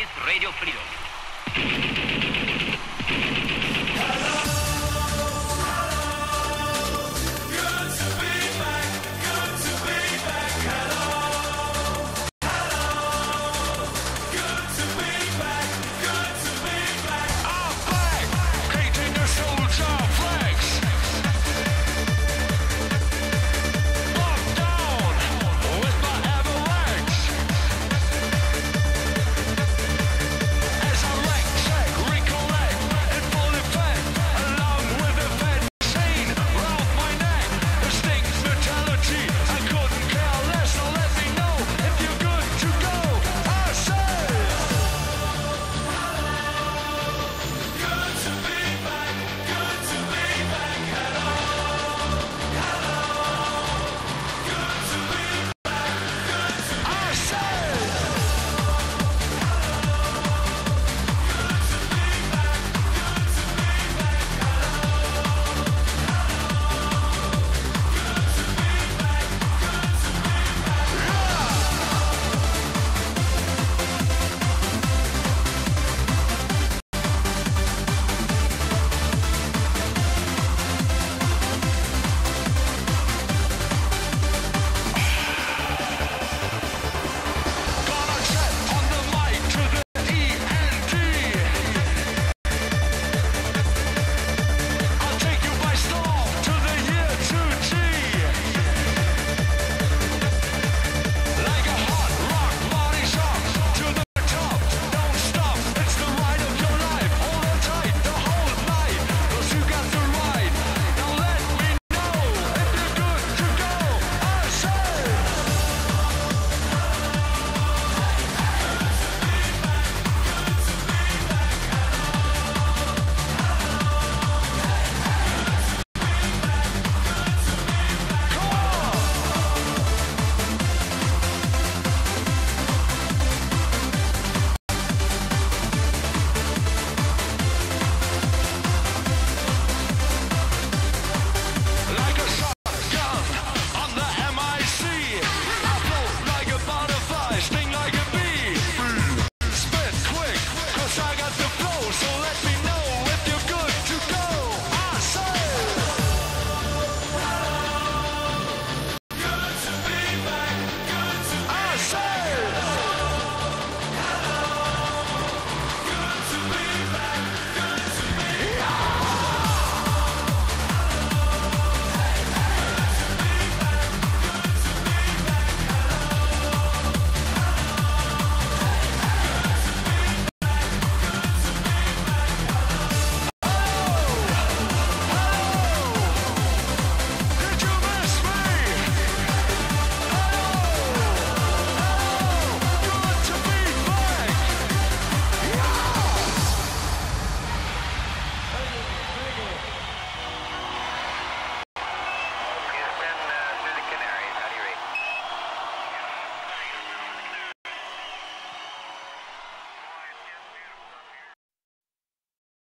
is Radio Freedom.